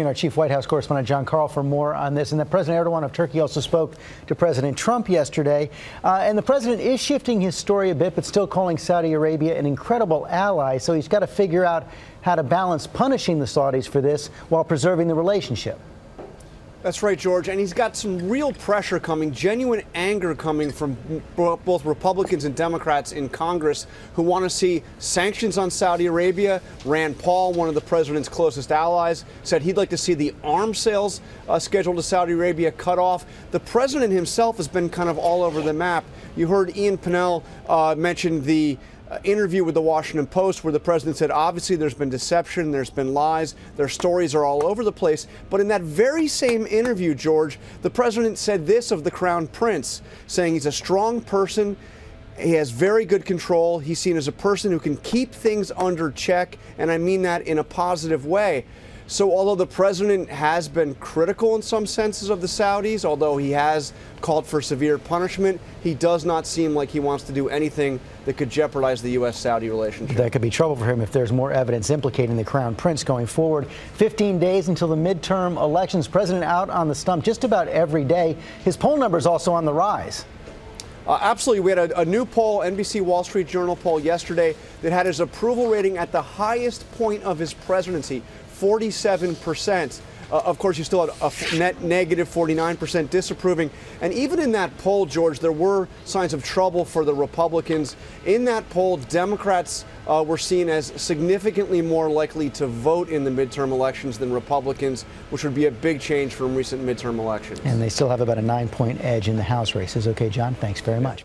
in our chief White House correspondent Jon Karl for more on this. And that President Erdogan of Turkey also spoke to President Trump yesterday. Uh, and the president is shifting his story a bit, but still calling Saudi Arabia an incredible ally. So he's got to figure out how to balance punishing the Saudis for this while preserving the relationship. That's right, George. And he's got some real pressure coming, genuine anger coming from both Republicans and Democrats in Congress who want to see sanctions on Saudi Arabia. Rand Paul, one of the president's closest allies, said he'd like to see the arms sales uh, scheduled to Saudi Arabia cut off. The president himself has been kind of all over the map. You heard Ian Pannell uh, mention the uh, interview with the Washington Post where the president said, obviously, there's been deception, there's been lies, their stories are all over the place. But in that very same interview, George, the president said this of the crown prince, saying he's a strong person. He has very good control. He's seen as a person who can keep things under check, and I mean that in a positive way. So, although the president has been critical in some senses of the Saudis, although he has called for severe punishment, he does not seem like he wants to do anything that could jeopardize the U.S. Saudi relationship. That could be trouble for him if there's more evidence implicating the crown prince going forward. 15 days until the midterm elections. President out on the stump just about every day. His poll numbers also on the rise. Uh, absolutely. We had a, a, new poll, NBC Wall Street Journal poll yesterday, that had his approval rating at the highest point of his presidency, 47%. Uh, of course, you still had a net negative 49% disapproving. And even in that poll, George, there were signs of trouble for the Republicans. In that poll, Democrats uh, were seen as significantly more likely to vote in the midterm elections than Republicans, which would be a big change from recent midterm elections. And they still have about a nine point edge in the House races. Okay, Jon, thanks very much.